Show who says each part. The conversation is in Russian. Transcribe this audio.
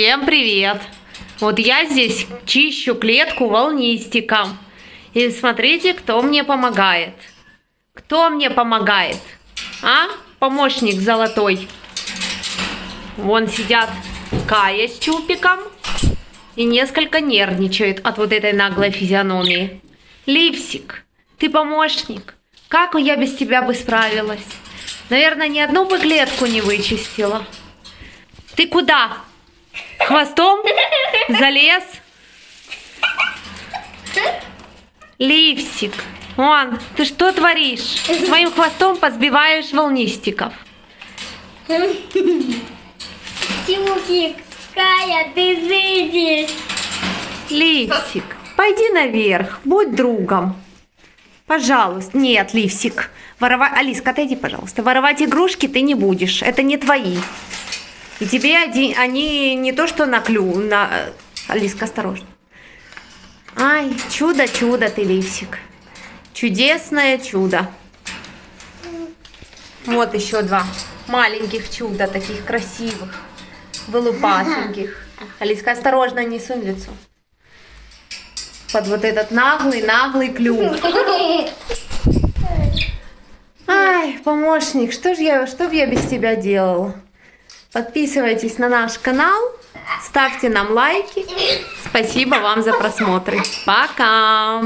Speaker 1: Всем привет! Вот я здесь чищу клетку волнистиком. И смотрите, кто мне помогает. Кто мне помогает? А? Помощник золотой. Вон сидят Кая с Чупиком. И несколько нервничают от вот этой наглой физиономии. Липсик, ты помощник. Как я без тебя бы справилась? Наверное, ни одну бы клетку не вычистила. Ты куда? Хвостом залез? Ливсик, вон, ты что творишь? Своим хвостом позбиваешь волнистиков.
Speaker 2: Чупик, Кая, ты зыдешь.
Speaker 1: Ливсик, пойди наверх, будь другом. Пожалуйста. Нет, Ливсик. Воровать... Алиска, отойди, пожалуйста. Воровать игрушки ты не будешь. Это не твои. И тебе один... они не то что на клю... На... Алиска, осторожно. Ай, чудо-чудо ты, Ливсик. Чудесное чудо. Вот еще два маленьких чуда, таких красивых, вылупатеньких. Алиска, осторожно, не сунь лицо. Под вот этот наглый-наглый клюв. Ай, помощник, что же я, что бы я без тебя делала? Подписывайтесь на наш канал, ставьте нам лайки. Спасибо вам за просмотры. Пока!